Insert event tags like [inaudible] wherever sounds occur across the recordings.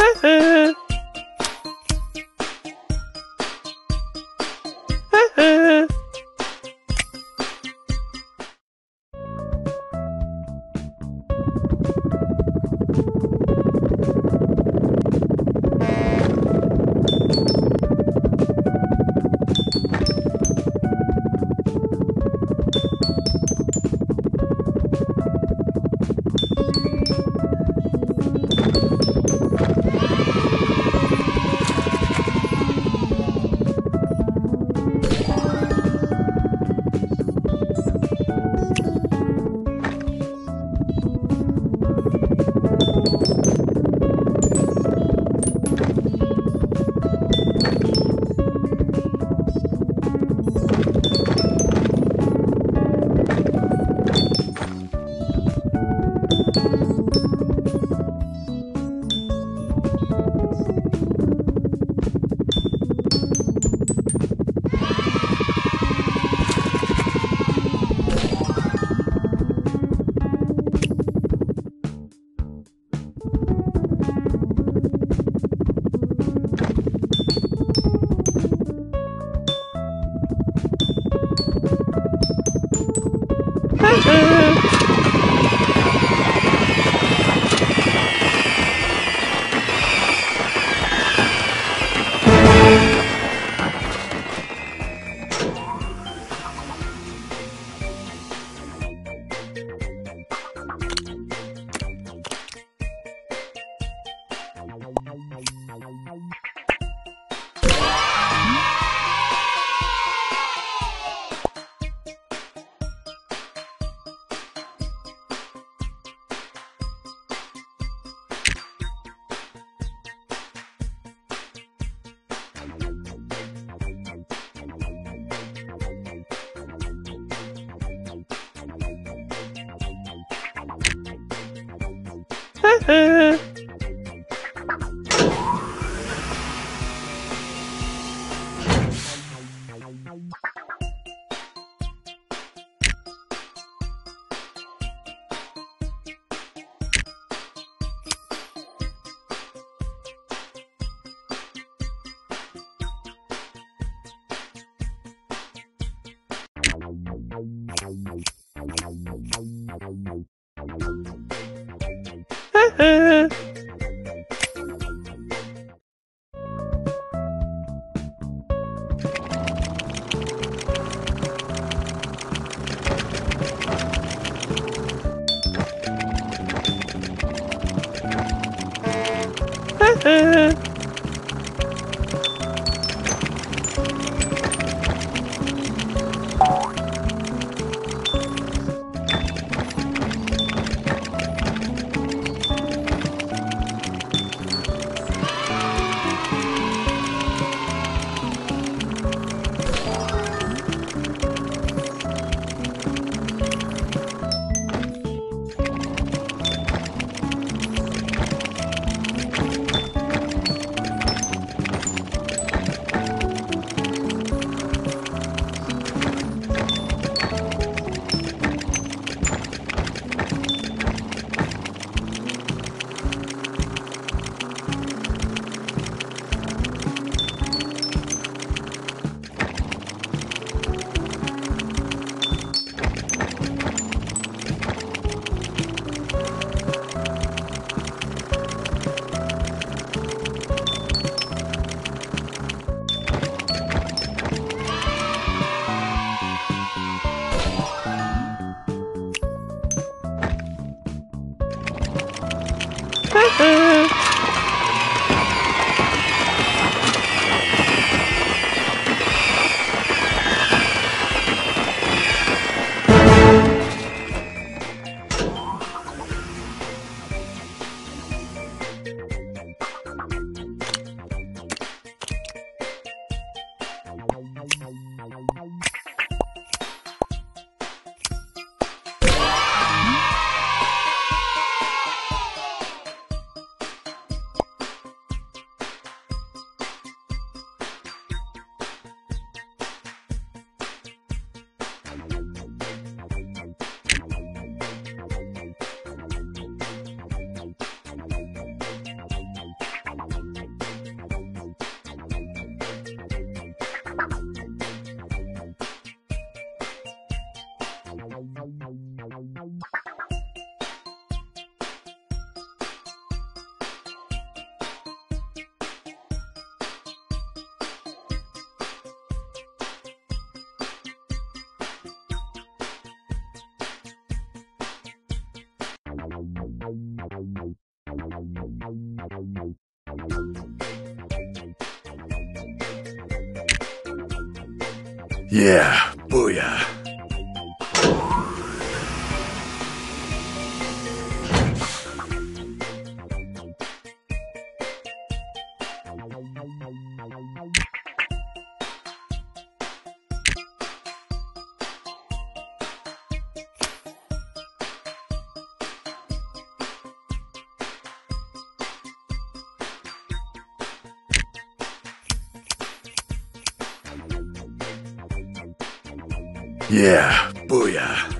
Hehehe [laughs] 嘿 [laughs] 嘿 Yeah, booyah. Yeah, booyah.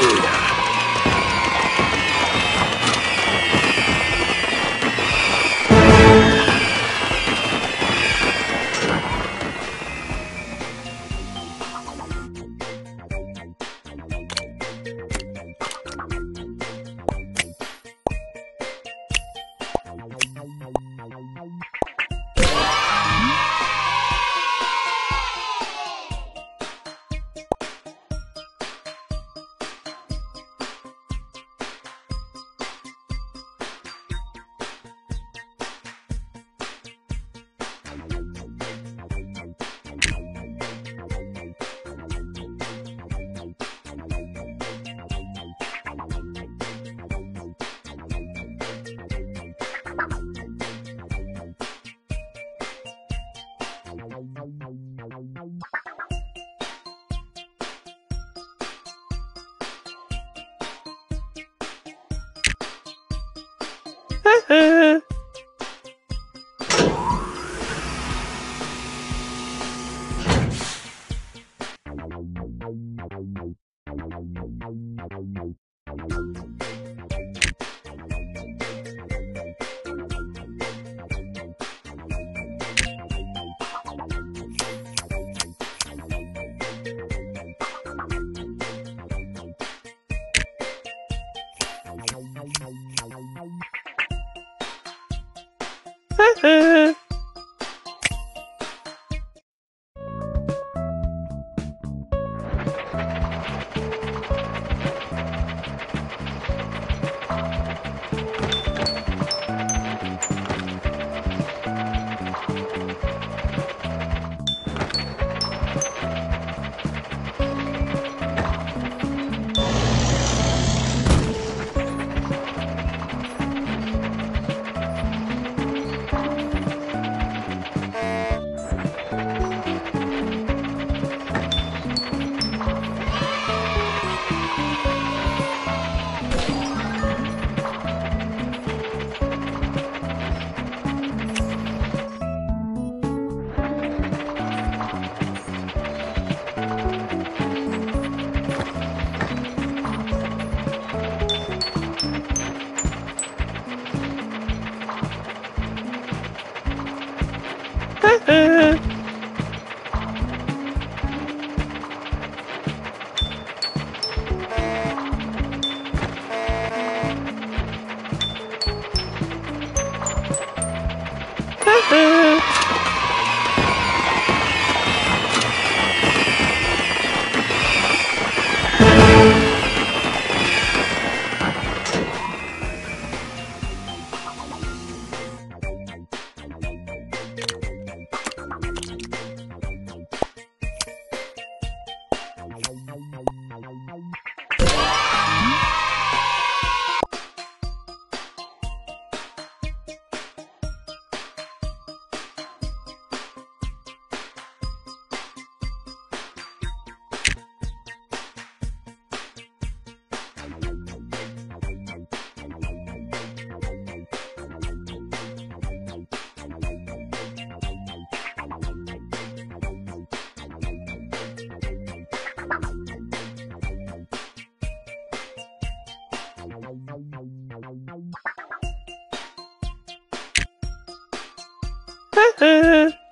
Yeah, Ha ha! 흐흐흐